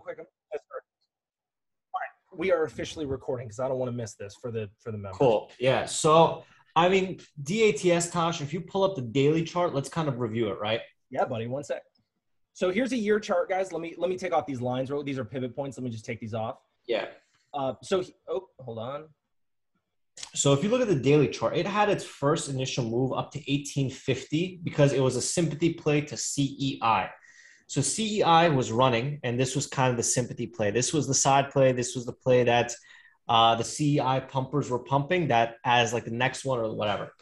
quick. All right, we are officially recording because I don't want to miss this for the for the members. Cool. Yeah. So, I mean, DATS, Tosh, if you pull up the daily chart, let's kind of review it, right? Yeah, buddy. One sec. So here's a year chart, guys. Let me let me take off these lines. These are pivot points. Let me just take these off. Yeah. Uh, so oh, hold on. So if you look at the daily chart, it had its first initial move up to 1850 because it was a sympathy play to CEI. So CEI was running, and this was kind of the sympathy play. This was the side play. This was the play that uh, the CEI pumpers were pumping that as like the next one or whatever.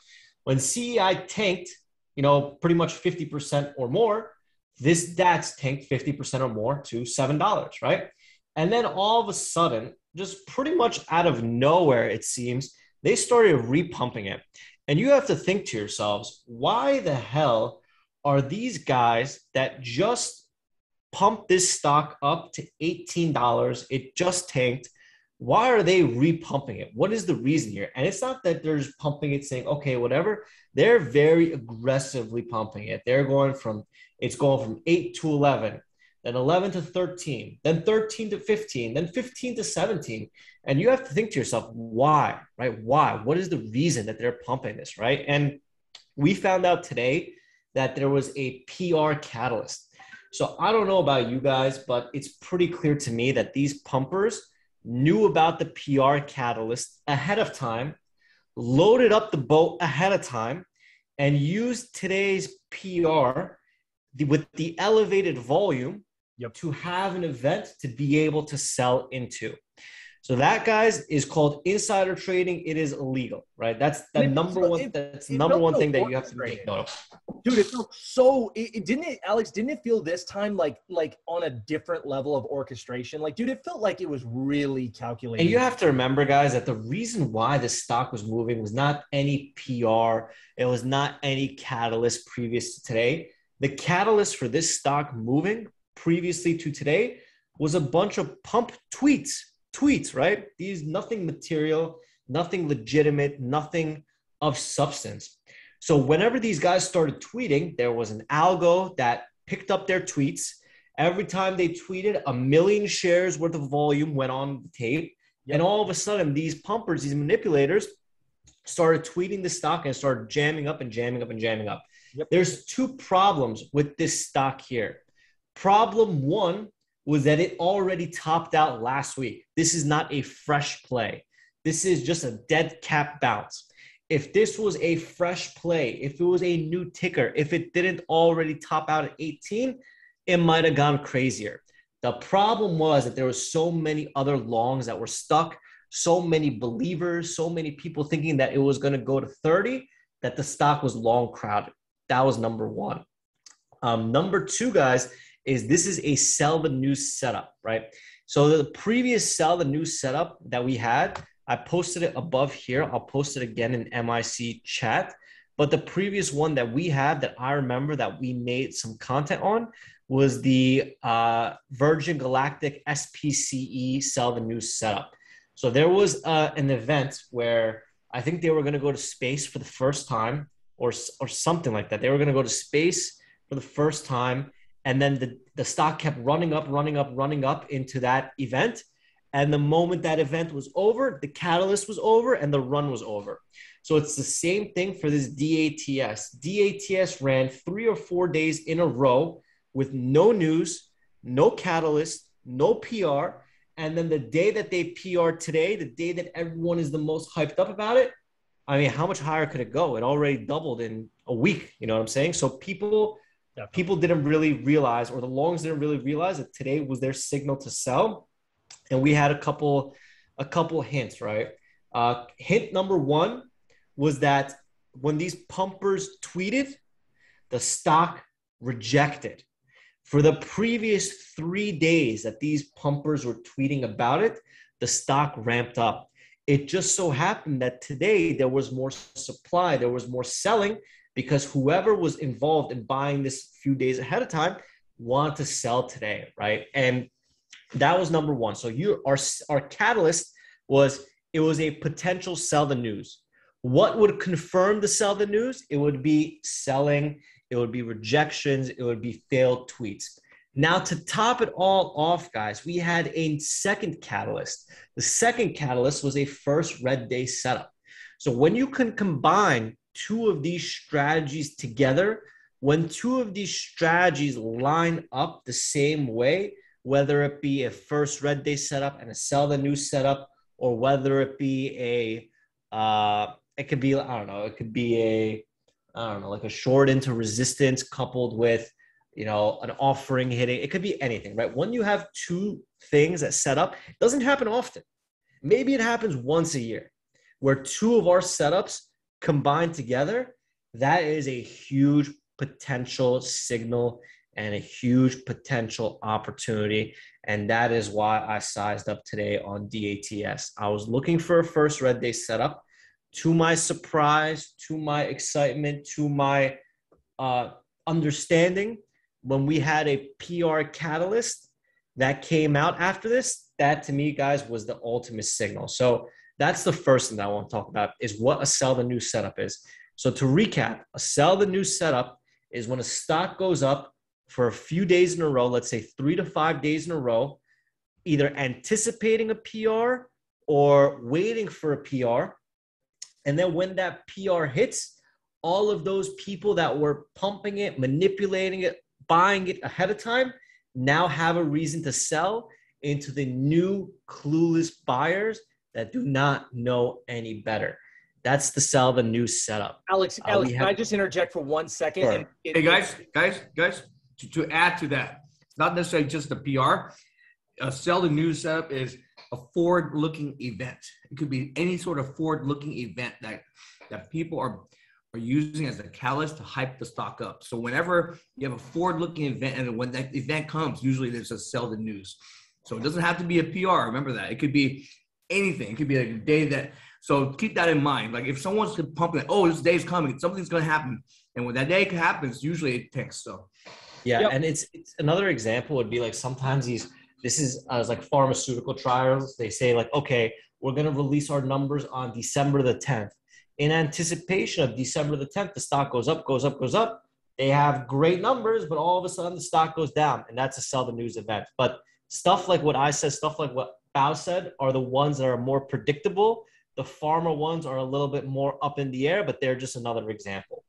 When CEI tanked, you know, pretty much 50% or more, this DATS tanked 50% or more to $7, right? And then all of a sudden, just pretty much out of nowhere, it seems, they started repumping it. And you have to think to yourselves, why the hell are these guys that just pumped this stock up to $18? It just tanked. Why are they repumping it? What is the reason here? And it's not that they're just pumping it saying, okay, whatever. They're very aggressively pumping it. They're going from, it's going from 8 to 11, then 11 to 13, then 13 to 15, then 15 to 17. And you have to think to yourself, why, right? Why? What is the reason that they're pumping this, right? And we found out today that there was a PR catalyst. So I don't know about you guys, but it's pretty clear to me that these pumpers knew about the PR catalyst ahead of time, loaded up the boat ahead of time, and used today's PR with the elevated volume yep. to have an event to be able to sell into. So that guys is called insider trading. It is illegal, right? That's the number one. It, that's it number one thing that you have to make note of. Dude, it felt so. It, it, didn't it, Alex? Didn't it feel this time like like on a different level of orchestration? Like, dude, it felt like it was really calculated. And you have to remember, guys, that the reason why the stock was moving was not any PR. It was not any catalyst previous to today. The catalyst for this stock moving previously to today was a bunch of pump tweets tweets, right? These nothing material, nothing legitimate, nothing of substance. So whenever these guys started tweeting, there was an algo that picked up their tweets. Every time they tweeted, a million shares worth of volume went on the tape. Yep. And all of a sudden, these pumpers, these manipulators, started tweeting the stock and started jamming up and jamming up and jamming up. Yep. There's two problems with this stock here. Problem one was that it already topped out last week. This is not a fresh play. This is just a dead cat bounce. If this was a fresh play, if it was a new ticker, if it didn't already top out at 18, it might have gone crazier. The problem was that there were so many other longs that were stuck, so many believers, so many people thinking that it was going to go to 30 that the stock was long crowded. That was number one. Um, number two, guys, is this is a sell the news setup, right? So the previous sell the news setup that we had, I posted it above here. I'll post it again in MIC chat. But the previous one that we had that I remember that we made some content on was the uh, Virgin Galactic SPCE sell the news setup. So there was uh, an event where I think they were going to go to space for the first time or, or something like that. They were going to go to space for the first time and then the, the stock kept running up, running up, running up into that event. And the moment that event was over, the catalyst was over and the run was over. So it's the same thing for this DATS. DATS ran three or four days in a row with no news, no catalyst, no PR. And then the day that they PR today, the day that everyone is the most hyped up about it, I mean, how much higher could it go? It already doubled in a week. You know what I'm saying? So people Definitely. people didn't really realize, or the longs didn't really realize that today was their signal to sell. And we had a couple, a couple hints, right? Uh, hint number one was that when these pumpers tweeted, the stock rejected. For the previous three days that these pumpers were tweeting about it, the stock ramped up. It just so happened that today there was more supply, there was more selling, because whoever was involved in buying this few days ahead of time wanted to sell today, right? And that was number one. So you our our catalyst was it was a potential sell the news. What would confirm the sell the news? It would be selling, it would be rejections, it would be failed tweets. Now, to top it all off, guys, we had a second catalyst. The second catalyst was a first red day setup. So, when you can combine two of these strategies together, when two of these strategies line up the same way, whether it be a first red day setup and a sell the news setup, or whether it be a, uh, it could be, I don't know, it could be a, I don't know, like a short into resistance coupled with, you know, an offering hitting. It could be anything, right? When you have two things that set up, doesn't happen often. Maybe it happens once a year where two of our setups combine together. That is a huge potential signal and a huge potential opportunity. And that is why I sized up today on DATS. I was looking for a first red day setup. To my surprise, to my excitement, to my uh, understanding, when we had a PR catalyst that came out after this, that to me, guys, was the ultimate signal. So that's the first thing that I want to talk about is what a sell the new setup is. So to recap, a sell the new setup is when a stock goes up for a few days in a row, let's say three to five days in a row, either anticipating a PR or waiting for a PR. And then when that PR hits, all of those people that were pumping it, manipulating it, buying it ahead of time now have a reason to sell into the new clueless buyers that do not know any better. That's the sell the new setup. Alex, uh, Alex, can I just interject for one second? Sure. hey guys, guys, guys, to, to add to that, it's not necessarily just the PR. A sell the news setup is a forward-looking event. It could be any sort of forward-looking event that that people are are using as a catalyst to hype the stock up. So whenever you have a forward-looking event, and when that event comes, usually there's a sell the news. So it doesn't have to be a PR. Remember that. It could be anything. It could be like a day that. So keep that in mind. Like if someone's pumping, oh, this day's coming, something's going to happen, and when that day happens, usually it tanks. So. Yeah, yep. and it's, it's another example would be like sometimes these. This is uh, as like pharmaceutical trials. They say like, okay, we're going to release our numbers on December the 10th in anticipation of December the 10th, the stock goes up, goes up, goes up. They have great numbers, but all of a sudden the stock goes down, and that's a sell the news event. But stuff like what I said, stuff like what Bao said, are the ones that are more predictable. The pharma ones are a little bit more up in the air, but they're just another example.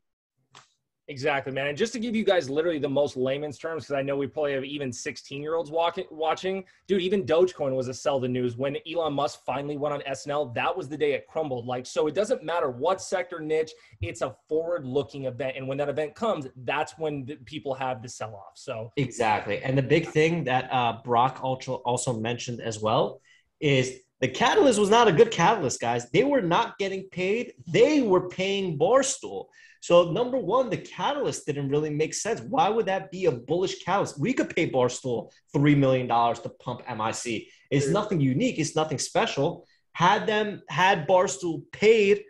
Exactly, man. And just to give you guys literally the most layman's terms, because I know we probably have even 16 year olds watching. Dude, even Dogecoin was a sell the news. When Elon Musk finally went on SNL, that was the day it crumbled. Like, so it doesn't matter what sector niche, it's a forward looking event. And when that event comes, that's when people have the sell off. So, exactly. And the big thing that uh, Brock also, also mentioned as well is the catalyst was not a good catalyst, guys. They were not getting paid, they were paying Barstool. So number one, the catalyst didn't really make sense. Why would that be a bullish catalyst? We could pay Barstool three million dollars to pump MIC. It's nothing unique. It's nothing special. Had them had Barstool paid,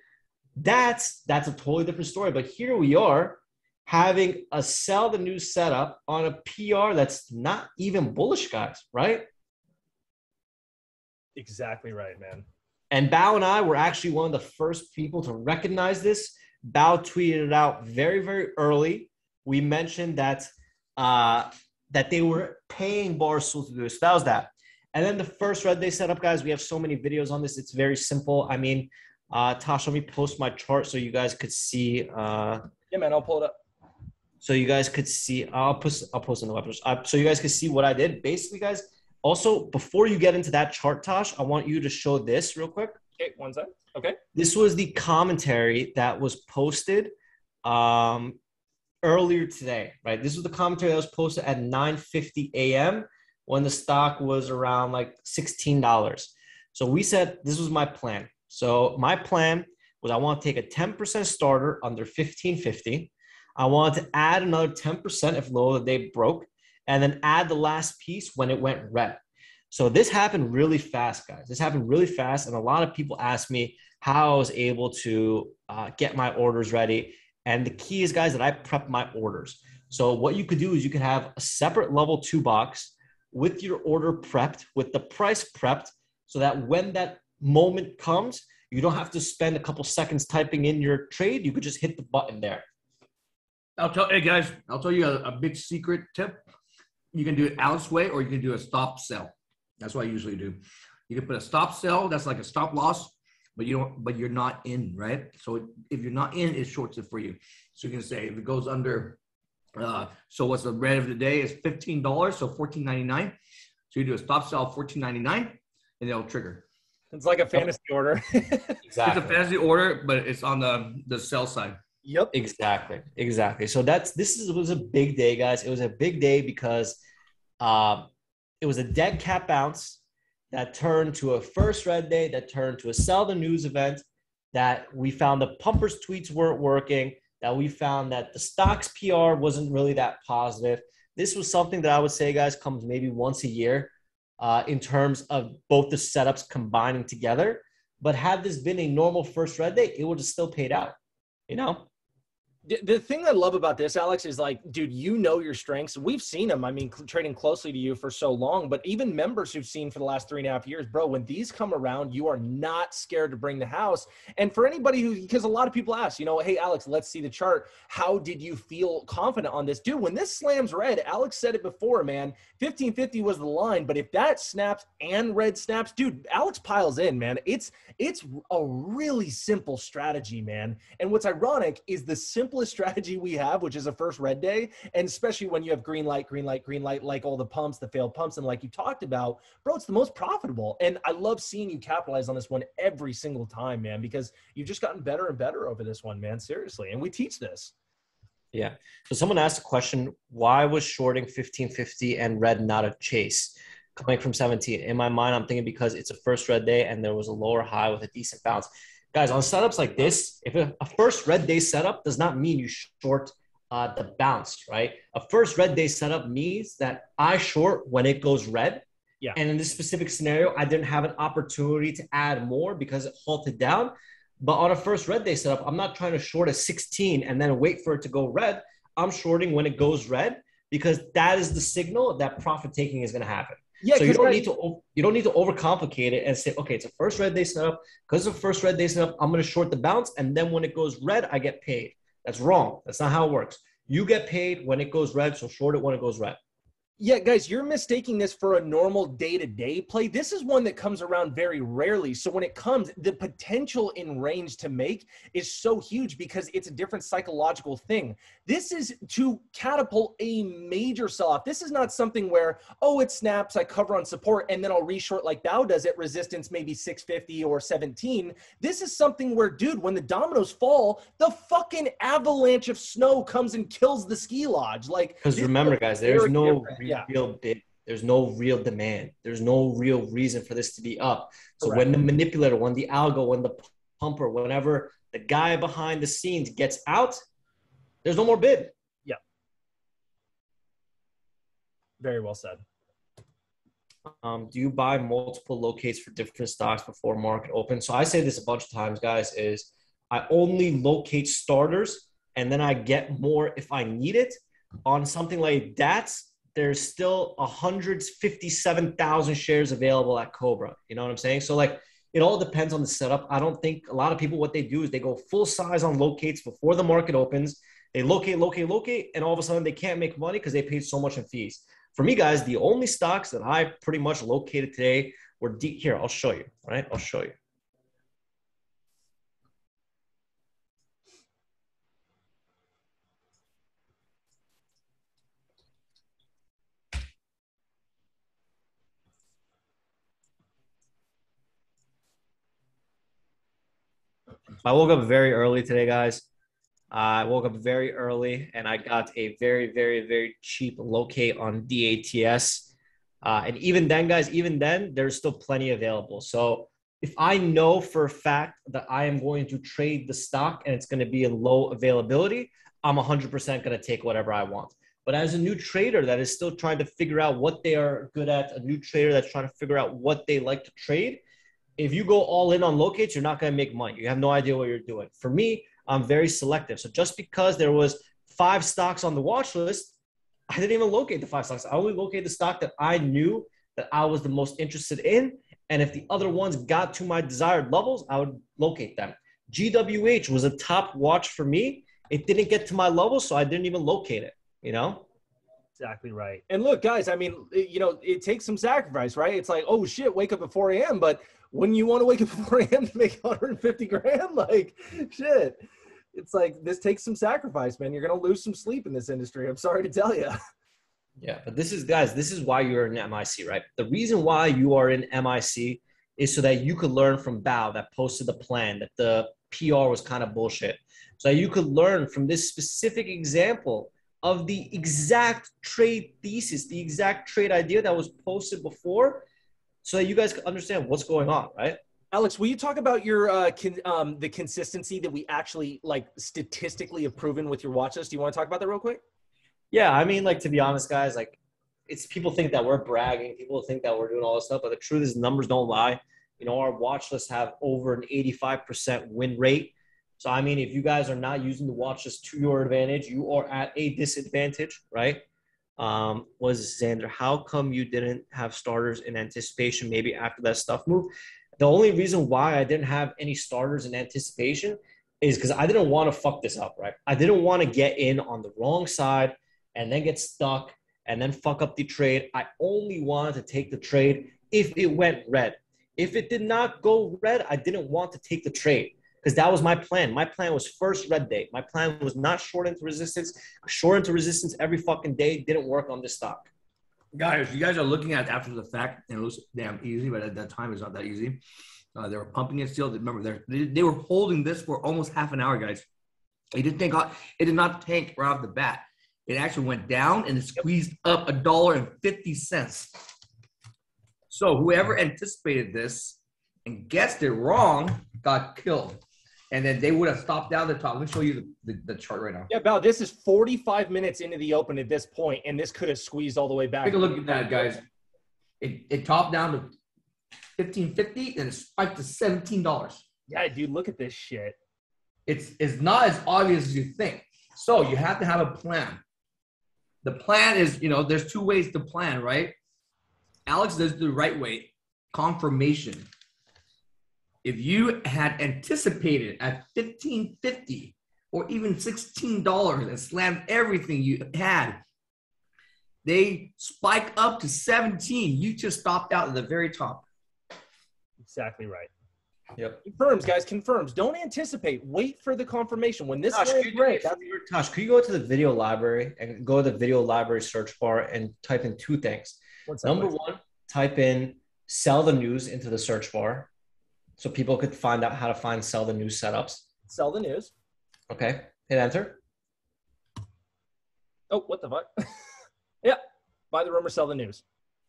that's that's a totally different story. But here we are having a sell the new setup on a PR that's not even bullish, guys. Right? Exactly right, man. And Bao and I were actually one of the first people to recognize this Bao tweeted it out very, very early. We mentioned that uh, that they were paying Barstool to do this. That was that. And then the first red day setup, guys, we have so many videos on this. It's very simple. I mean, uh, Tosh, let me post my chart so you guys could see. Uh, yeah, man, I'll pull it up. So you guys could see. I'll post. I'll post in the web. Uh, so you guys could see what I did. Basically, guys. Also, before you get into that chart, Tosh, I want you to show this real quick. Okay, one sec. Okay. This was the commentary that was posted um, earlier today, right? This was the commentary that was posted at 9:50 a.m. when the stock was around like $16. So we said this was my plan. So my plan was I want to take a 10% starter under 1550. I wanted to add another 10% if low the day broke, and then add the last piece when it went red. So this happened really fast, guys. This happened really fast, and a lot of people asked me how I was able to uh, get my orders ready. And the key is, guys, that I prep my orders. So what you could do is you could have a separate level two box with your order prepped, with the price prepped, so that when that moment comes, you don't have to spend a couple seconds typing in your trade. You could just hit the button there. I'll tell, hey guys, I'll tell you a, a big secret tip you can do it Alice way or you can do a stop sell. That's what I usually do. You can put a stop sell, that's like a stop loss, but you don't, but you're not in, right? So if you're not in, it shorts it for you. So you can say if it goes under, uh, so what's the red of the day is $15, so $14.99. So you do a stop sell $14.99 and it'll trigger. It's like a fantasy order. Exactly. It's a fantasy order, but it's on the, the sell side. yep. Exactly. Exactly. So that's this is was a big day, guys. It was a big day because um, it was a dead cat bounce that turned to a first red day, that turned to a sell the news event, that we found the pumpers tweets weren't working, that we found that the stocks PR wasn't really that positive. This was something that I would say, guys, comes maybe once a year uh, in terms of both the setups combining together. But had this been a normal first red day, it would have still paid out. You know? The, thing I love about this, Alex, is like, dude, you know your strengths. We've seen them. I mean, cl- trading closely to you for so long, but even members who've seen for the last three and a half years, bro, when these come around, you are not scared to bring the house. And for anybody who, because a lot of people ask, you know, hey, Alex, let's see the chart. How did you feel confident on this? Dude, when this slams red, Alex said it before, man, 1550 was the line, but if that snaps and red snaps, dude, Alex piles in, man. It's, it's a really simple strategy, man. And what's ironic is the simplest strategy we have, which is a first red day, and especially when you have green light, green light, green light, like all the pumps, the failed pumps, and like you talked about, bro, it's the most profitable. And I love seeing you capitalize on this one every single time, man, because you've just gotten better and better over this one, man. Seriously. And we teach this. Yeah. So someone asked a question: Why was shorting 1550 and red not a chase? Coming from 17. In my mind, I'm thinking because it's a first red day and there was a lower high with a decent bounce. Guys, on setups like this, if a, a first red day setup does not mean you short uh, the bounce, right? A first red day setup means that I short when it goes red. Yeah. And in this specific scenario, I didn't have an opportunity to add more because it halted down. But on a first red day setup, I'm not trying to short a 16 and then wait for it to go red. I'm shorting when it goes red because that is the signal that profit taking is going to happen. Yeah, so you don't I- need to you don't need to overcomplicate it and say, okay, it's a first red day setup. Because it's a first red day setup, I'm going to short the bounce, and then when it goes red, I get paid. That's wrong. That's not how it works. You get paid when it goes red, so short it when it goes red. Yeah, guys, you're mistaking this for a normal day to day play. This is one that comes around very rarely. So when it comes, the potential in range to make is so huge because it's a different psychological thing. This is to catapult a major sell off. This is not something where, oh, it snaps, I cover on support, and then I'll reshort like Bao does at resistance maybe 650 or 17. This is something where, dude, when the dominoes fall, the fucking avalanche of snow comes and kills the ski lodge. Like, Because remember, guys, there's no different- yeah. real bid. There's no real demand. There's no real reason for this to be up. So Correct. when the manipulator, when the algo, when the pumper, whenever the guy behind the scenes gets out, there's no more bid. Yeah. Very well said. Um, do you buy multiple locates for different stocks before market open? So I say this a bunch of times, guys, is I only locate starters and then I get more if I need it. On something like DATS, there's still 157,000 shares available at Cobra. You know what I'm saying? So like it all depends on the setup. I don't think a lot of people what they do is they go full size on locates before the market opens. They locate, locate, locate, and all of a sudden they can't make money because they paid so much in fees for me, guys, the only stocks that I pretty much located today were deep. Here, I'll show you. Right? I'll show you. I woke up very early today, guys. I woke up very early and I got a very, very, very cheap locate on DATS. Uh, and even then, guys, even then, there's still plenty available. So if I know for a fact that I am going to trade the stock and it's going to be in low availability, I'm 100% going to take whatever I want. But as a new trader that is still trying to figure out what they are good at, a new trader that's trying to figure out what they like to trade, if you go all in on locates, you're not going to make money. You have no idea what you're doing. For me, I'm very selective. So just because there was five stocks on the watch list, I didn't even locate the five stocks. I only located the stock that I knew that I was the most interested in. And if the other ones got to my desired levels, I would locate them. GWH was a top watch for me. It didn't get to my level, so I didn't even locate it, you know? Exactly right. And look, guys, I mean, you know, it takes some sacrifice, right? It's like, oh shit, wake up at 4 a.m. But when you want to wake up at 4 a.m. to make 150 grand, like shit, it's like this takes some sacrifice, man. You're gonna lose some sleep in this industry. I'm sorry to tell you. Yeah, but this is guys, this is why you're in MIC, right? The reason why you are in MIC is so that you could learn from Bao that posted the plan that the PR was kind of bullshit. So you could learn from this specific example of the exact trade thesis, the exact trade idea that was posted before, so that you guys can understand what's going on, right? Alex, will you talk about your uh, con- um, the consistency that we actually like statistically have proven with your watch list? Do you want to talk about that real quick? Yeah, I mean, like to be honest, guys, like it's people think that we're bragging, people think that we're doing all this stuff, but the truth is numbers don't lie. You know, our watch lists have over an 85% win rate. So I mean, if you guys are not using the watch list to your advantage, you are at a disadvantage, right? Um, was Xander, how come you didn't have starters in anticipation maybe after that stuff move? The only reason why I didn't have any starters in anticipation is because I didn't want to fuck this up, right? I didn't want to get in on the wrong side and then get stuck and then fuck up the trade. I only wanted to take the trade if it went red. If it did not go red, I didn't want to take the trade because that was my plan. My plan was first red day. My plan was not short into resistance. Short into resistance every fucking day didn't work on this stock. Guys, you guys are looking at after the fact, and it looks damn easy, but at that time it's not that easy. Uh, they were pumping it still. Remember, they they were holding this for almost half an hour, guys. It didn't tank. It did not tank right off the bat. It actually went down and it squeezed up a dollar and fifty cents. So whoever anticipated this and guessed it wrong got killed. And then they would have stopped down the top. Let me show you the, the, the chart right now. Yeah, Bao, this is 45 minutes into the open at this point, and this could have squeezed all the way back. Take a look at that, guys. It, it topped down to 1550 and it spiked to $17. Yeah, dude, look at this shit. It's, it's not as obvious as you think. So you have to have a plan. The plan is, you know, there's two ways to plan, right? Alex does the right way confirmation. If you had anticipated at 1550 or even $16 and slammed everything you had, they spike up to 17. You just stopped out at the very top. Exactly right. Yep. Confirms, guys, confirms. Don't anticipate. Wait for the confirmation. When this Tosh, lands could you, great, do me a favor? Tosh, could you go to the video library and go to the video library search bar and type in two things? What's Number one, type in sell the news into the search bar so people could find out how to find sell the news setups. Sell the news. Okay. Hit enter. Oh, what the fuck? yeah. Buy the rumor, sell the news.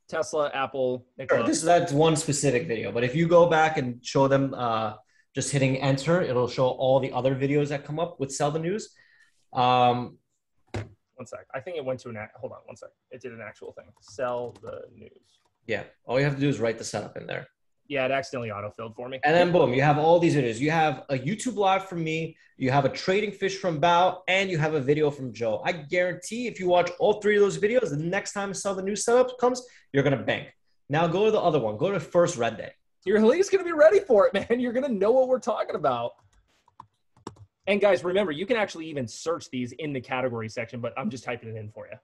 Tesla, Apple, Nikola. this that's one specific video, but if you go back and show them uh, just hitting enter, it'll show all the other videos that come up with sell the news. Um, One sec. I think it went to an. Hold on, one sec. It did an actual thing. Sell the news. yeah, all you have to do is write the setup in there. Yeah, it accidentally autofilled for me. And then boom, you have all these videos. You have a YouTube live from me, you have a trading fish from Bao, and you have a video from Joe. I guarantee if you watch all three of those videos, the next time sell the new setup comes, you're gonna bank. Now go to the other one. Go to first red day. You're at least gonna be ready for it, man. You're gonna know what we're talking about. And guys, remember, you can actually even search these in the category section, but I'm just typing it in for you.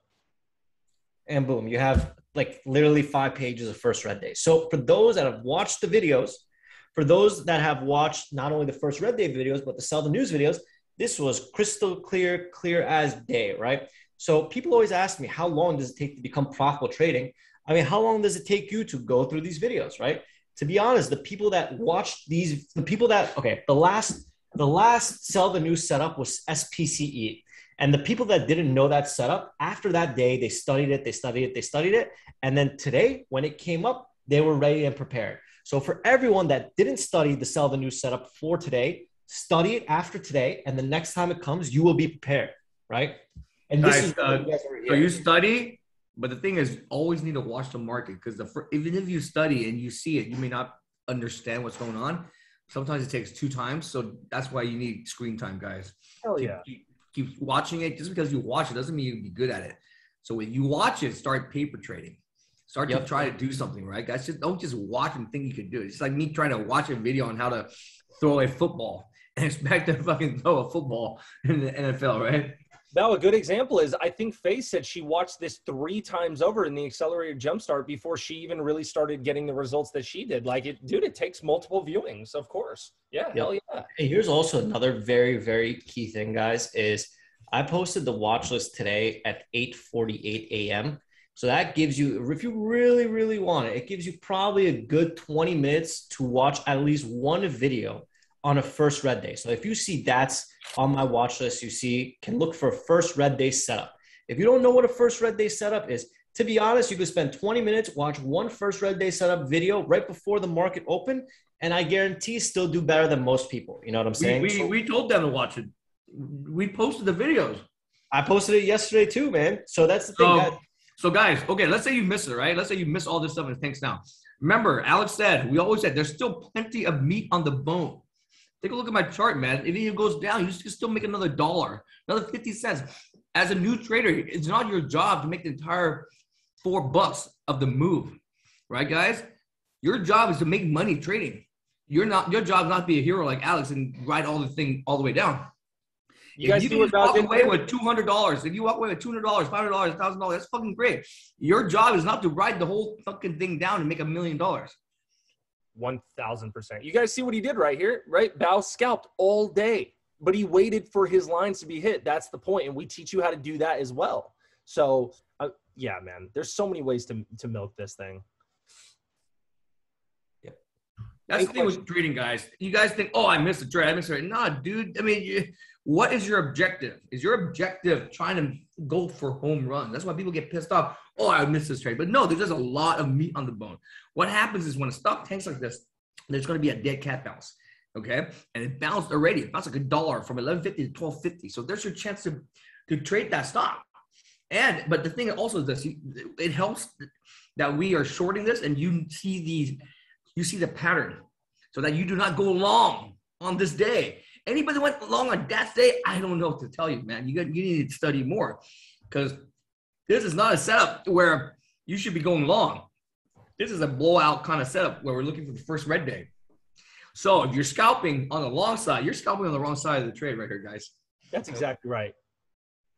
And boom, you have like literally five pages of first red day. So for those that have watched the videos, for those that have watched not only the first red day videos, but the sell the news videos, this was crystal clear, clear as day, right? So people always ask me, how long does it take to become profitable trading? I mean, how long does it take you to go through these videos, right? To be honest, the people that watched these, the people that, okay, the last, the last sell the news setup was SPCE. And the people that didn't know that setup, after that day, they studied it, they studied it, they studied it. And then today, when it came up, they were ready and prepared. So for everyone that didn't study the sell the news setup for today, study it after today. And the next time it comes, you will be prepared, right? And this Guys, is why uh, you guys are So you study, but the thing is, always need to watch the market because the fir- even if you study and you see it, you may not understand what's going on. Sometimes it takes two times, so that's why you need screen time, guys. Hell Keep- yeah. Keep, keep watching it. Just because you watch it doesn't mean you'll be good at it. So when you watch it, start paper trading. Start to try to do something, right? Guys, just don't just watch and think you could do it. It's like me trying to watch a video on how to throw a football and expect to fucking throw a football in the NFL, right? Now, a good example is I think Faye said she watched this three times over in the accelerated jumpstart before she even really started getting the results that she did. Like it, dude, it takes multiple viewings, of course. Yeah, yep. hell yeah. Here's also another very, very key thing, guys, is I posted the watch list today at 8:48 a.m. So that gives you, if you really, really want it, it gives you probably a good 20 minutes to watch at least one video on a first red day. So if you see that's on my watch list, you see can look for a first red day setup. If you don't know what a first red day setup is, to be honest, you could spend 20 minutes, watch one first red day setup video right before the market open, and I guarantee still do better than most people. You know what I'm saying? We, we, so, we told them to watch it. We posted the videos. I posted it yesterday too, man. So that's the thing. So, that, so guys, okay, let's say you miss it, right? Let's say you miss all this stuff and it tanks down. Remember, Alex said, we always said there's still plenty of meat on the bone. Take a look at my chart, man. If it goes down, you can still make another dollar, another 50 cents. As a new trader, it's not your job to make the entire four bucks of the move, right, guys? Your job is to make money trading. You're not your job is not to be a hero like Alex and ride all the thing all the way down. You if guys you can walk away with two hundred dollars, if you walk away with two hundred dollars, five hundred dollars, thousand dollars, that's fucking great. Your job is not to ride the whole fucking thing down and make a million dollars. 1000%. You guys see what he did right here, right? Bao scalped all day, but he waited for his lines to be hit. That's the point. And we teach you how to do that as well. So, uh, yeah, man, there's so many ways to, to milk this thing. Yep. That's the thing with trading, guys. You guys think, oh, I missed a trade. I missed a trade. Nah, dude. I mean, you, what is your objective? Is your objective trying to go for home run? That's why people get pissed off. Oh, I missed this trade. But no, there's just a lot of meat on the bone. What happens is when a stock tanks like this, there's going to be a dead cat bounce. Okay. And it bounced already. It bounced like a dollar from 1150 to 1250. So there's your chance to, to trade that stock. And, but the thing also is this, it helps that we are shorting this and you see these, you see the pattern so that you do not go long on this day. Anybody went long on that day, I don't know what to tell you, man. You got you need to study more because this is not a setup where you should be going long. This is a blowout kind of setup where we're looking for the first red day. So if you're scalping on the long side, you're scalping on the wrong side of the trade right here, guys. That's exactly right.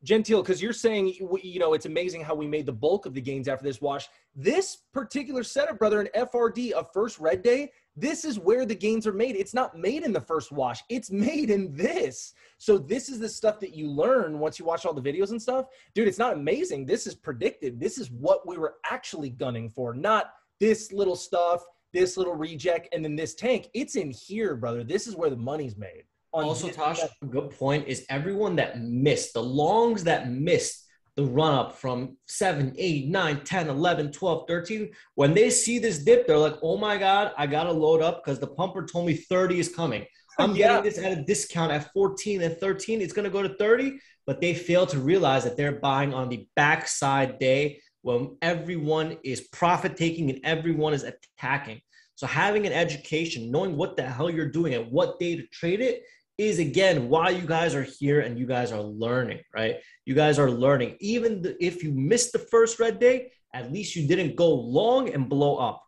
Gentile, because you're saying, you know, it's amazing how we made the bulk of the gains after this wash. This particular setup, brother, an FRD, a first red day, this is where the gains are made. It's not made in the first wash, it's made in this. So, this is the stuff that you learn once you watch all the videos and stuff. Dude, it's not amazing. This is predicted. This is what we were actually gunning for, not this little stuff, this little reject, and then this tank. It's in here, brother. This is where the money's made. also, Tosh, a good point is everyone that missed, the longs that missed the run up from 7, 8, 9, 10, 11, 12, 13. When they see this dip, they're like, oh my God, I got to load up because the pumper told me 30 is coming. I'm yeah. getting this at a discount at 14 and 13. It's going to go to 30, but they fail to realize that they're buying on the backside day when everyone is profit taking and everyone is attacking. So having an education, knowing what the hell you're doing and what day to trade it is again why you guys are here and you guys are learning, right? You guys are learning. Even if you missed the first red day, at least you didn't go long and blow up.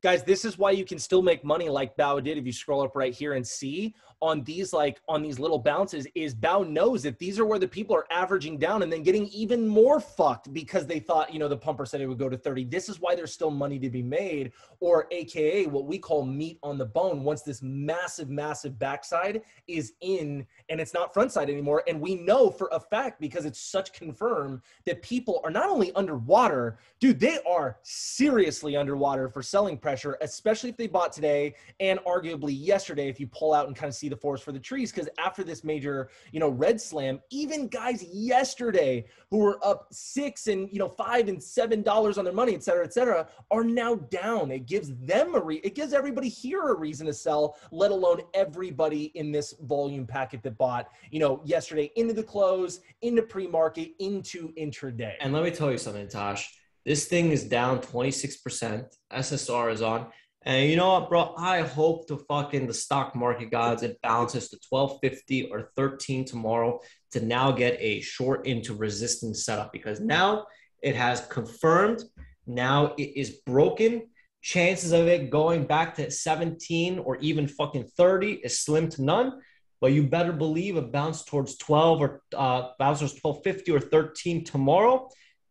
Guys, this is why you can still make money like Bao did if you scroll up right here and see on these like on these little bounces is Bao knows that these are where the people are averaging down and then getting even more fucked because they thought, you know, the pumper said it would go to 30. This is why there's still money to be made, or AKA what we call meat on the bone once this massive, massive backside is in and it's not front side anymore. And we know for a fact because it's such confirmed that people are not only underwater, dude, they are seriously underwater for selling pressure, especially if they bought today and arguably yesterday if you pull out and kind of see the forest for the trees because after this major, you know, red slam, even guys yesterday who were up six and you know five and seven dollars on their money, et cetera, et cetera, are now down. It gives them a re- it gives everybody here a reason to sell, let alone everybody in this volume packet that bought, you know, yesterday into the close, into pre-market, into intraday. And let me tell you something, Tosh. This thing is down 26%. SSR is on. And you know what, bro? I hope to fucking the stock market gods it bounces to 1250 or 13 tomorrow to now get a short into resistance setup because now it has confirmed. Now it is broken. Chances of it going back to 17 or even fucking 30 is slim to none. but you better believe a bounce towards 12 or uh, bounce towards 1250 or 13 tomorrow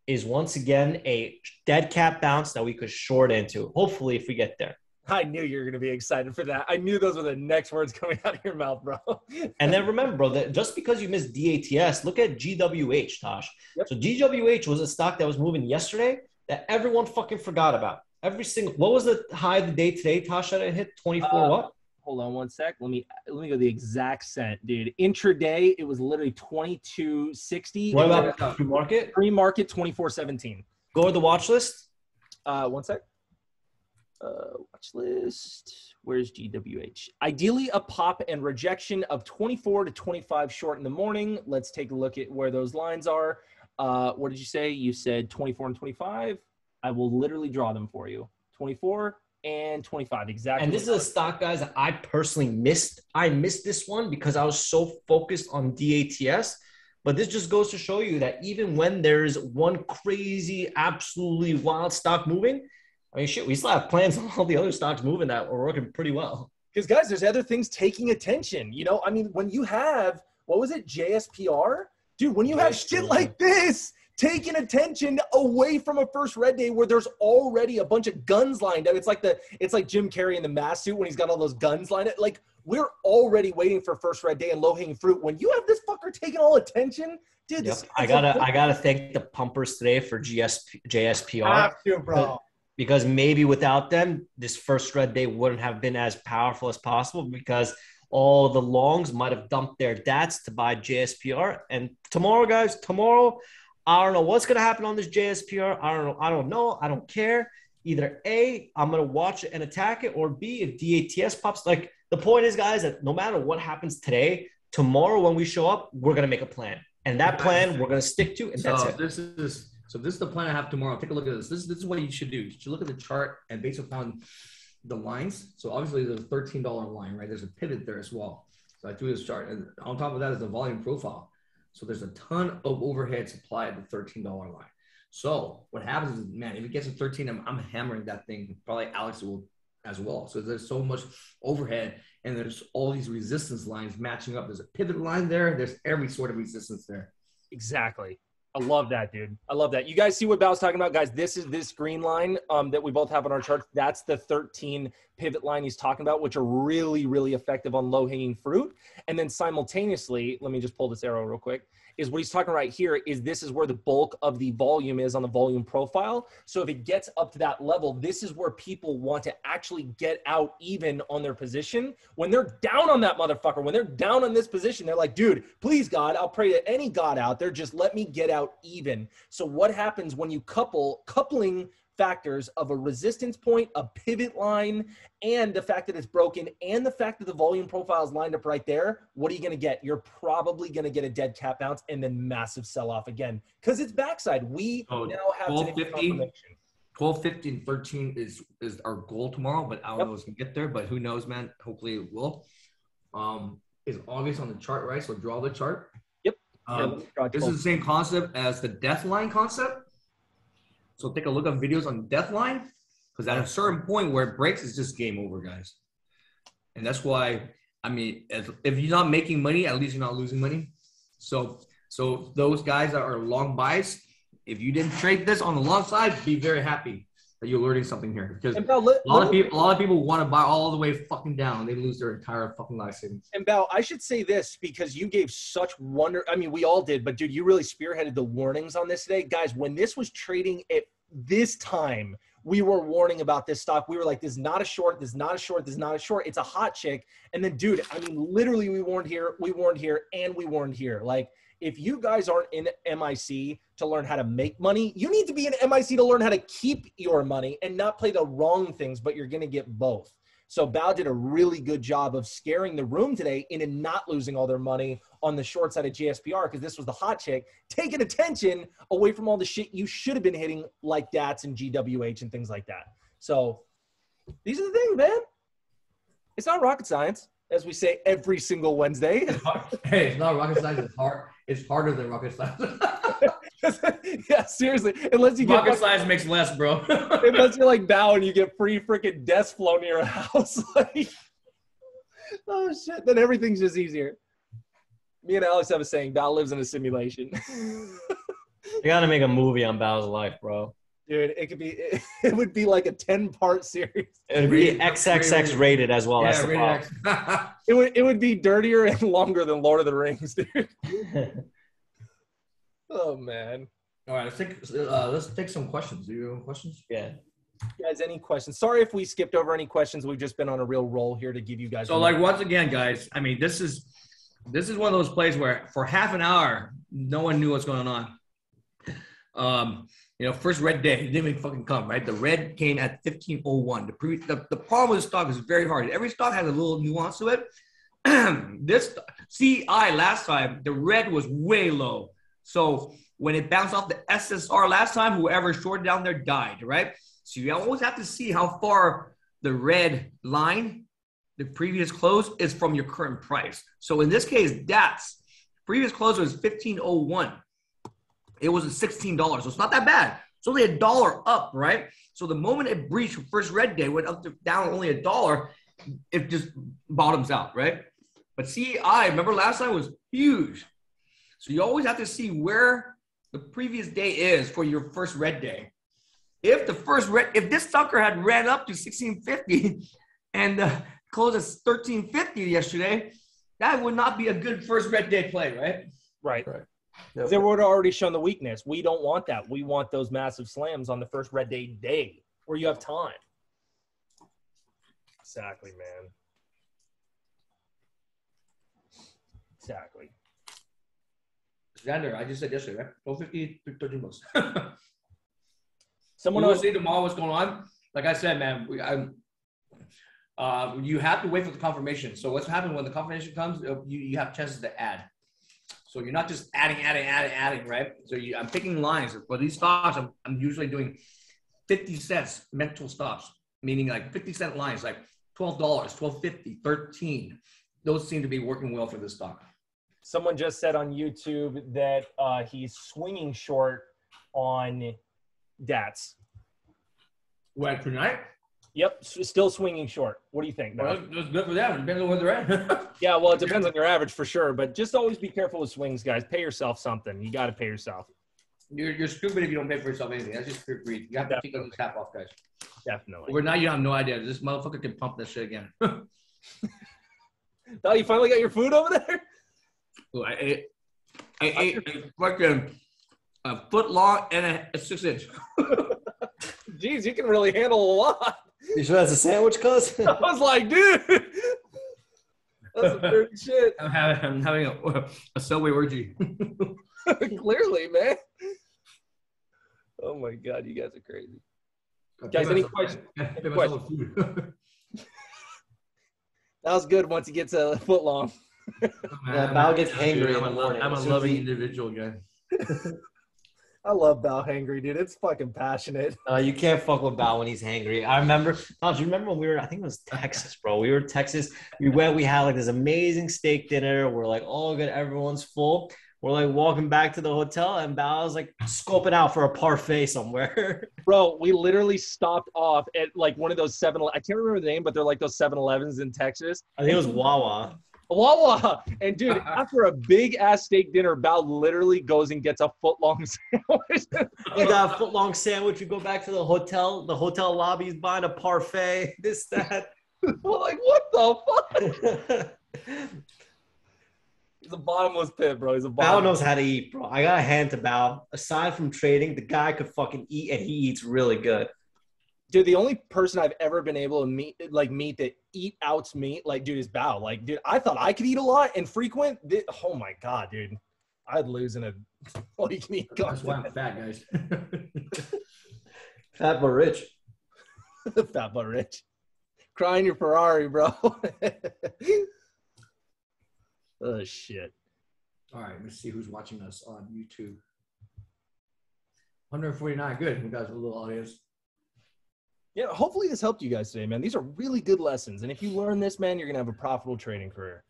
is once again a dead cat bounce that we could short into. Hopefully, if we get there. I knew you were going to be excited for that. I knew those were the next words coming out of your mouth, bro. and then remember, bro, that just because you missed DATS, look at GWH, Tosh. Yep. So GWH was a stock that was moving yesterday that everyone fucking forgot about. Every single what was the high of the day today, Tosh? That it hit 24 uh, what? Hold on one sec. Let me let me go the exact cent, dude. Intraday, it was literally 2260. What about pre-market? Pre-market 2417. Go to the watch list. Uh one sec uh, watch list. Where's GWH? Ideally, a pop and rejection of 24 to 25 short in the morning. Let's take a look at where those lines are. Uh, what did you say? You said 24 and 25. I will literally draw them for you. 24 and 25 exactly. And this is a stock, guys, that I personally missed. I missed this one because I was so focused on DATS. But this just goes to show you that even when there's one crazy, absolutely wild stock moving, I mean, shit, we still have plans on all the other stocks moving that are working pretty well. Because guys, there's other things taking attention. You know, I mean, when you have what was it, JSPR, dude, when you have shit like this taking attention away from a first red day where there's already a bunch of guns lined up. It's like the it's like Jim Carrey in the mask suit when he's got all those guns lined up. Like we're already waiting for first red day and low hanging fruit. When you have this fucker taking all attention, dude, yep. I gotta I gotta thank the pumpers today for GSP, JSPR. Have to, bro because maybe without them, this first red day wouldn't have been as powerful as possible because all the longs might have dumped their dats to buy JSPR. And tomorrow, guys, tomorrow, I don't know what's gonna happen on this JSPR. I don't know. I don't know. I don't care. Either A, I'm gonna watch it and attack it, or B, if DATS pops. Like the point is, guys, that no matter what happens today, tomorrow when we show up, we're gonna make a plan. And that plan we're gonna stick to, and so that's it. This is so this is the plan I have tomorrow. Take a look at this. This, this is what you should do. You should look at the chart and based upon the lines. So obviously there's a $13 line, right? There's a pivot there as well. So I threw this chart. And on top of that is the volume profile. So there's a ton of overhead supply at the $13 line. So what happens is, man, if it gets to 13, I'm, I'm hammering that thing. Probably Alex will as well. So there's so much overhead and there's all these resistance lines matching up. There's a pivot line there. There's every sort of resistance there. Exactly. I love that, dude. I love that. You guys see what Bao's talking about, guys? This is this green line um, that we both have on our chart. That's the 13 pivot line he's talking about, which are really, really effective on low hanging fruit. And then simultaneously, let me just pull this arrow real quick is what he's talking right here is this is where the bulk of the volume is on the volume profile. So if it gets up to that level, this is where people want to actually get out even on their position. When they're down on that motherfucker, when they're down on this position, they're like, dude, please God, I'll pray to any God out there, just let me get out even. So what happens when you couple coupling factors of a resistance point, a pivot line, and the fact that it's broken, and the fact that the volume profile is lined up right there, what are you going to get? You're probably going to get a dead cat bounce and then massive sell off again because it's backside. We oh, now have 1250, 12, 15, 13 is is our goal tomorrow, but I don't yep. know if it's going to get there, but who knows, man? Hopefully it will. Um, is obvious on the chart, right? So draw the chart. Yep. Um, this is the same concept as the death line concept. So take a look at videos on Deathline, because at a certain point where it breaks, it's just game over, guys. And that's why, I mean, if, if you're not making money, at least you're not losing money. So, so those guys that are long buys, if you didn't trade this on the long side, be very happy that you're learning something here because Bao, let, a lot of people, a lot of people want to buy all the way fucking down. They lose their entire fucking life savings. And Bao, I should say this because you gave such wonder. I mean, we all did, but dude, you really spearheaded the warnings on this today, guys. When this was trading at this time, we were warning about this stock. We were like, this is not a short, this is not a short, this is not a short. It's a hot chick. And then, dude, I mean, literally, we warned here, we warned here, and we warned here. Like, if you guys aren't in MIC to learn how to make money, you need to be in MIC to learn how to keep your money and not play the wrong things, but you're going to get both. So Bao did a really good job of scaring the room today into not losing all their money on the short side of JSPR because this was the hot chick, taking attention away from all the shit you should have been hitting like DATS and GWH and things like that. So these are the things, man. It's not rocket science, as we say every single Wednesday. hey, it's not rocket science. It's hard. It's harder than rocket science. yeah, seriously. Unless you get rocket science makes less, bro. unless you're like Bao and you get free freaking desk flown to your house. like, oh shit! Then everything's just easier. Me and Alex have a saying: Bao lives in a simulation. You gotta make a movie on Bao's life, bro. Dude, it could be. It, it would be like a ten-part series. It'd be XXX rated- rated as well. That's yeah, the rated problem. X. It would. It would be dirtier and longer than Lord of the Rings, dude. Oh man, All right, let's take uh, let's take some questions. Do you have questions? yeah. guys, any questions? Sorry if we skipped over any questions. We've just been on a real roll here to give you guys. So, like once again, guys, I mean, this is this is one of those plays where for half an hour, no one knew what's going on. Um, you know, first red day it didn't even fucking come, right? The red came at 1501. The pre the, the problem with the stock is very hard. Every stock has a little nuance to it. this CI last time, the red was way low. So when it bounced off the SSR last time, whoever shorted down there died, right? So you always have to see how far the red line, the previous close, is from your current price. So in this case, DATS previous close was 1501. It was at $16. So it's not that bad. It's only a dollar up, right? So the moment it breached first red day, went up to down only a dollar, it just bottoms out, right? But CI, remember last time was huge. So you always have to see where the previous day is for your first red day. If the first red, if this sucker had ran up to 1650 and uh, closed at 1350 yesterday, that would not be a good first red day play, right? right. Right. They would have already shown the weakness. We don't want that. We want those massive slams on the first red day day where you have time. Exactly, man. Exactly. Xander, I just said yesterday, right? 1250, 13 bucks. Someone we'll else. see tomorrow what's going on. Like I said, man, we, I'm, uh, you have to wait for the confirmation. So what's happening when the confirmation comes? uh, You, you have chances to add. So you're not just adding, adding, adding, adding, right? So you, I'm picking lines for these stocks. I'm, I'm usually doing 50 cents mental stops, meaning like 50 cent lines, like $12, 12.50, 13. Those seem to be working well for this stock. Someone just said on YouTube that uh, he's swinging short on DATS. What tonight? Yep, still swinging short. What do you think? Well, that's, good for them. Depends on where they're at. Yeah, well, it depends on your average for sure, but just always be careful with swings, guys. Pay yourself something. You got to pay yourself. you're, you're stupid if you don't pay for yourself anything. That's just pure greed. You have to take Definitely. the cap off, guys. Definitely. Overnight, you have no idea. This motherfucker can pump this shit again. Oh, you finally got your food over there? Ooh, I ate, I ate a fucking a foot long and a, a six inch. Jeez, you can really handle a lot. You sure that's a sandwich, cuz? I was like, dude, that's some dirty shit. I'm having, I'm having a, a subway orgy. Clearly, man. Oh my god, you guys are crazy. Guys, any questions? Any questions? That was good once he gets a foot long. Yeah, Bao gets hangry I'm in the a, morning. I'm a As soon as loving he- individual guy. I love Bao Hangry, dude. It's fucking passionate. Uh, you can't fuck with Bao when he's hangry. I remember. Oh, do you remember when we were? I think it was Texas, bro. We were in Texas. We went. We had like this amazing steak dinner. We're like all good. Everyone's full. We're like walking back to the hotel, and Bao's like scoping out for a parfait somewhere. Bro, we literally stopped off at like one of those 7 I can't remember the name, but they're like those 7 Elevens in Texas. I think it was Wawa. Wawa. And dude, after a big ass steak dinner, Bao literally goes and gets a foot long sandwich. We got a foot long sandwich. We go back to the hotel. The hotel lobby's buying a parfait. This that. We're like, what the fuck? He's a bottomless pit, bro. He's a Bao knows how to eat, bro. I got a hand to Bao. Aside from trading, the guy could fucking eat, and he eats really good. Dude, the only person I've ever been able to meet, like meet that eat outs meat, like dude, is Bao. Like, dude, I thought I could eat a lot and frequent. Thi- oh my god, dude, I'd lose in a all you can eat. That's why I'm fat, guys. Fat but rich. Fat but rich. Crying your Ferrari, bro. oh shit. All right, let's see who's watching us on YouTube. 149. Good. We got a little audience. Yeah, hopefully this helped you guys today, man. These are really good lessons, and if you learn this, man, you're gonna have a profitable trading career.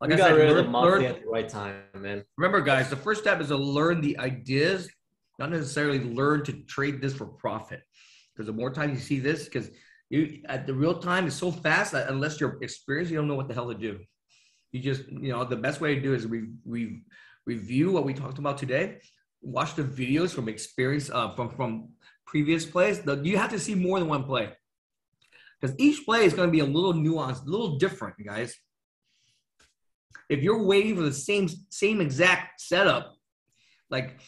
Like we I said, rid of the learn- learn- at the right time, man. remember, guys, the first step is to learn the ideas, not necessarily learn to trade this for profit. Because the more time you see this, because You at the real time is so fast that unless you're experienced, you don't know what the hell to do. You just, you know, the best way to do is we we review what we talked about today, watch the videos from experience uh, from from previous plays. The, you have to see more than one play because each play is going to be a little nuanced, a little different, guys. If you're waiting for the same same exact setup, like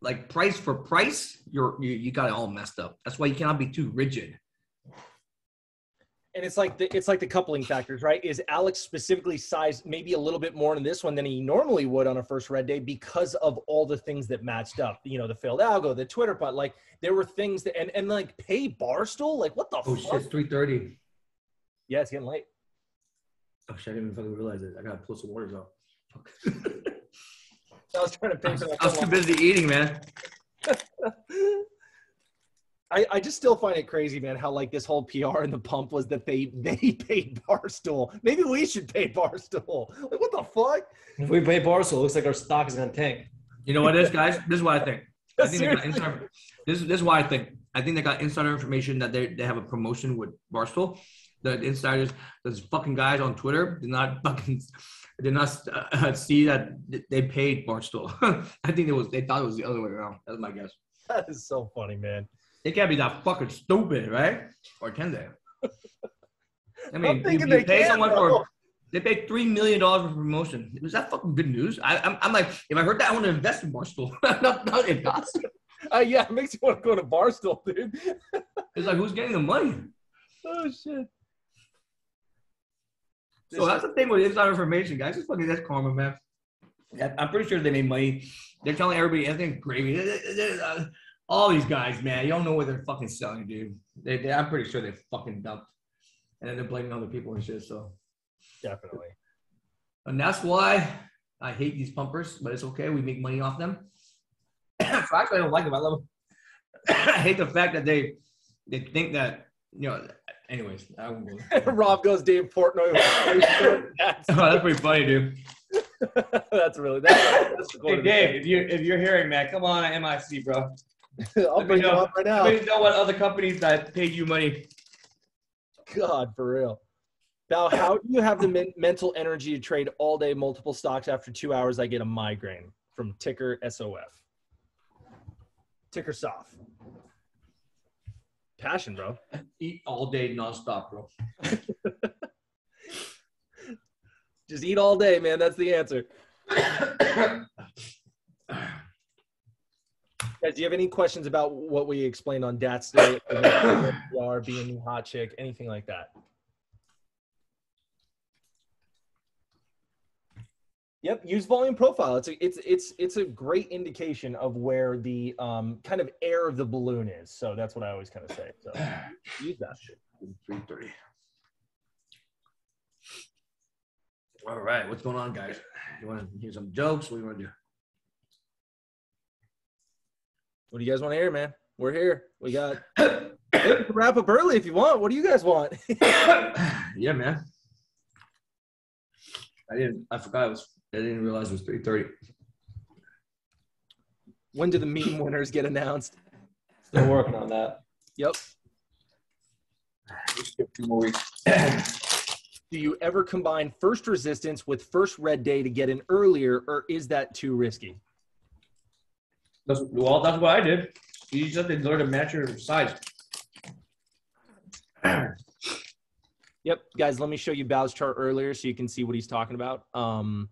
like price for price, you're you, you got it all messed up. That's why you cannot be too rigid. And it's like the it's like the coupling factors, right? Is Alex specifically sized maybe a little bit more in this one than he normally would on a first red day because of all the things that matched up. You know, the failed algo, the Twitter but like there were things that and, and like pay Barstool, like what the Oh fuck? shit, it's three thirty. Yeah, it's getting late. Oh shit, I didn't even fucking realize it. I gotta pull some waters out. I was trying to pay for that. I was too busy eating, man. I, I just still find it crazy, man, how like this whole PR and the pump was that they they paid Barstool. Maybe we should pay Barstool. Like what the fuck? If we pay Barstool, it looks like our stock is gonna tank. You know what it is, guys? This is what I think. I think they got insider, this, is- this is why I think. I think they got insider information that they, they have a promotion with Barstool. The insiders, those fucking guys on Twitter did not fucking did not uh, see that they paid Barstool. I think it was they thought it was the other way around. That's my guess. That is so funny, man. They can't be that fucking stupid, right? Or can they? I mean, you, you they pay someone for they paid three million dollars for promotion. Was that fucking good news? I, I'm, I'm like, if I heard that, I want to invest in Barstool. not, not in gossip. Uh, yeah, it makes you want to go to Barstool, dude. It's like, who's getting the money? Oh shit. So that's the thing with insider information, guys. It's fucking that's karma, man. I'm pretty sure they made money. They're telling everybody everything gravy. All these guys, man, you don't know what they're fucking selling, dude. They, they, I'm pretty sure they fucking dumped, and then they're blaming other people and shit. So, Definitely. and that's why I hate these pumpers, but it's okay. We make money off them. so actually, I don't like them. I love them. I hate the fact that they they think that you know. Anyways, I won't go. Rob goes Dave Portnoy. that's, Oh, that's pretty funny, dude. that's really that's, that's the Hey Dave, if you if you're hearing man, come on MIC, bro. I'll bring you know. up right now. Let me know what other companies that paid you money. God, for real. Now, how do you have the men- mental energy to trade all day multiple stocks after two hours? I get a migraine from Ticker SOF. Ticker Soft. Passion, bro. Eat all day nonstop, bro. Just eat all day, man. That's the answer. Guys, do you have any questions about what we explained on DATS Day, PR, being a new hot chick, anything like that? Yep, use volume profile. It's a it's it's it's a great indication of where the um, kind of air of the balloon is. So that's what I always kind of say. So use that shit. Three thirty. All right, what's going on, guys? You want to hear some jokes? What do you want to do? What do you guys want to hear, man? We're here. We got we wrap up early if you want. What do you guys want? yeah, man. I didn't. I forgot it was. I didn't realize it was three thirty. when do the meme winners get announced? Still working on that. Yep. Two more weeks. Do you ever combine first resistance with first red day to get in earlier, or is that too risky? That's, well, that's what I did. You just have to learn to match your size. Yep, guys, let me show you Bao's chart earlier so you can see what he's talking about um,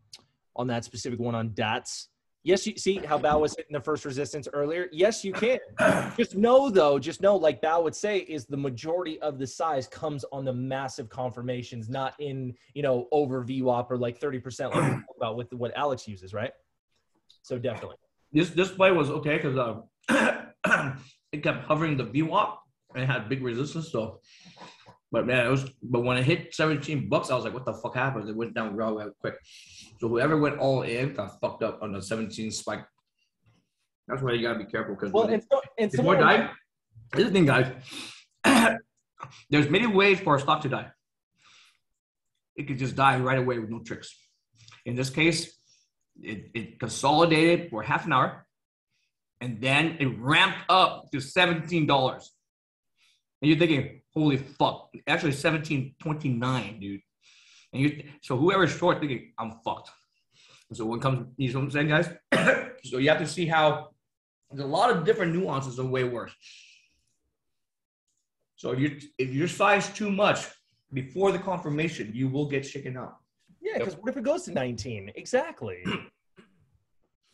on that specific one on DATS. Yes, you see how Bao was hitting the first resistance earlier? Yes, you can. just know, though, just know, like Bao would say, is the majority of the size comes on the massive confirmations, not in, you know, over VWAP or like 30% like about with what Alex uses, right? So definitely. This this play was okay because uh, it kept hovering the VWAP and it had big resistance. So, but man, it was. But when it hit 17 bucks, I was like, "What the fuck happened?" It went down real, real quick. So whoever went all in got fucked up on the 17 spike. That's why you gotta be careful because Well, and, so, and more. Here's the thing, guys. There's many ways for a stock to die. It could just die right away with no tricks. In this case, it, it consolidated for half an hour and then it ramped up to $17. And you're thinking, holy fuck, actually 1729, dude. And you so whoever's short thinking, I'm fucked. And so when comes, you know what I'm saying, guys? so you have to see how there's a lot of different nuances of way works. So if you if you're sized too much before the confirmation, you will get shaken out. Yeah, because what if it goes to 19? Exactly.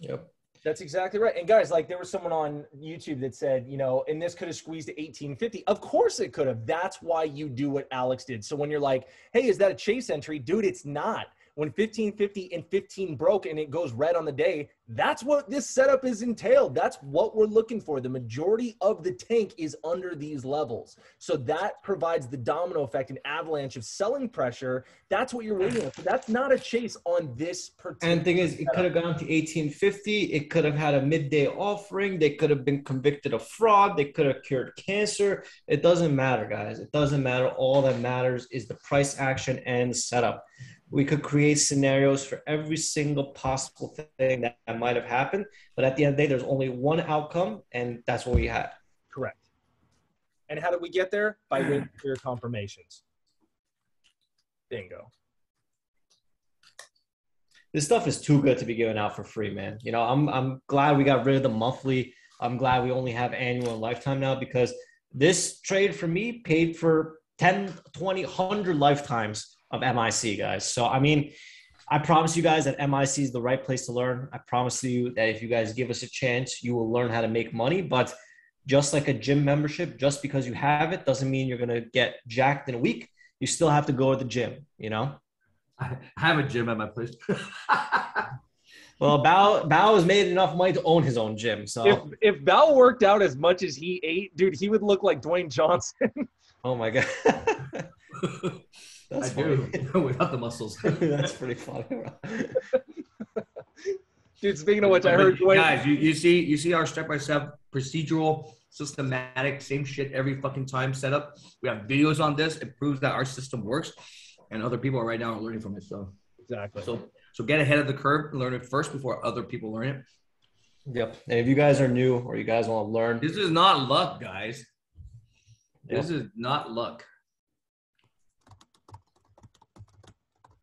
Yep. That's exactly right. And guys, like there was someone on YouTube that said, you know, and this could have squeezed to 1850. Of course it could have. That's why you do what Alex did. So when you're like, hey, is that a chase entry? Dude, it's not when 1550 and 15 broke and it goes red on the day, that's what this setup is entailed. That's what we're looking for. The majority of the tank is under these levels. So that provides the domino effect and avalanche of selling pressure. That's what you're waiting for. That's not a chase on this particular. And thing is, it could have gone to 1850. It could have had a midday offering. They could have been convicted of fraud. They could have cured cancer. It doesn't matter, guys. It doesn't matter. All that matters is the price action and setup we could create scenarios for every single possible thing that, that might have happened. But at the end of the day, there's only one outcome, and that's what we had. Correct. And how did we get there? By waiting for your confirmations. Bingo. This stuff is too good to be given out for free, man. You know, I'm I'm glad we got rid of the monthly. I'm glad we only have annual and lifetime now because this trade for me paid for 10, 20, 100 lifetimes of MIC, guys. So, I mean, I promise you guys that MIC is the right place to learn. I promise you that if you guys give us a chance, you will learn how to make money. But just like a gym membership, just because you have it doesn't mean you're going to get jacked in a week. You still have to go to the gym, you know? I have a gym at my place. well, Bao Bao has made enough money to own his own gym. So if if Bao worked out as much as he ate, dude, he would look like Dwayne Johnson. oh my god. That's I funny. do without the muscles. That's pretty funny. Dude, speaking of which, I heard Dwayne- guys, you, you see you see our step by step procedural, systematic, same shit every fucking time setup. We have videos on this. It proves that our system works, and other people are right now learning from it. So exactly. So so get ahead of the curve, learn it first before other people learn it. Yep. And if you guys are new or you guys want to learn, this is not luck, guys. Yep. This is not luck.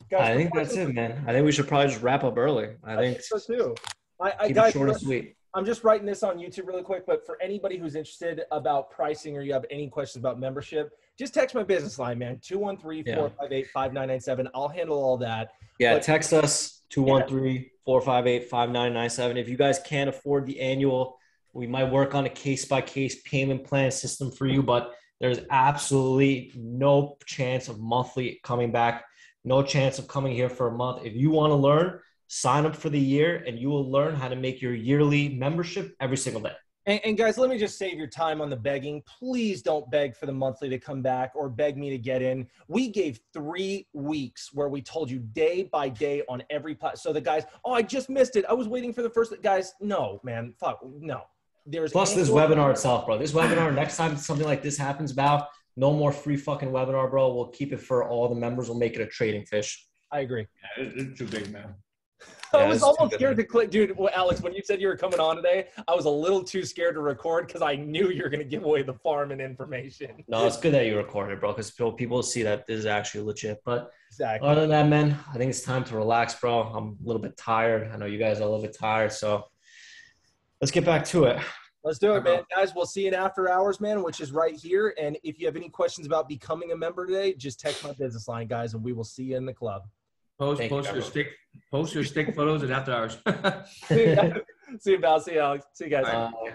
Guys, I think that's it, man. I think we should probably just wrap up early. I, I think, so too. I, I guys, short and sweet. I'm just writing this on YouTube really quick, but for anybody who's interested about pricing or you have any questions about membership, just text my business line, man. 213-458-5997. I'll handle all that. Yeah, but, text us 213-458-5997. If you guys can't afford the annual, we might work on a case by case payment plan system for you, but there's absolutely no chance of monthly coming back no chance of coming here for a month. If you want to learn, sign up for the year and you will learn how to make your yearly membership every single day. And, and, guys, let me just save your time on the begging. Please don't beg for the monthly to come back or beg me to get in. We gave three weeks where we told you day by day on every platform. So the guys, oh, I just missed it. I was waiting for the first. Guys, no, man, fuck, no. There's plus this webinar itself, bro. This webinar. next time something like this happens, about no more free fucking webinar, bro. We'll keep it for all the members. We'll make it a trading fish. I agree. Yeah, it's too big, man. I was almost scared to click, dude. Well, Alex, when you said you were coming on today, I was a little too scared to record because I knew you were going to give away the farm and information. No, it's good that you recorded, bro, because people see that this is actually legit. But exactly. other than that, man, I think it's time to relax, bro. I'm a little bit tired. I know you guys are a little bit tired, so let's get back to it. Let's do it, man. Guys, we'll see you in after hours, man, which is right here. And if you have any questions about becoming a member today, just text my business line, guys, and we will see you in the club. Post, post your stick, post your stick photos at after hours. see you, guys. see you, Val. See you, Alex. See you guys. Bye.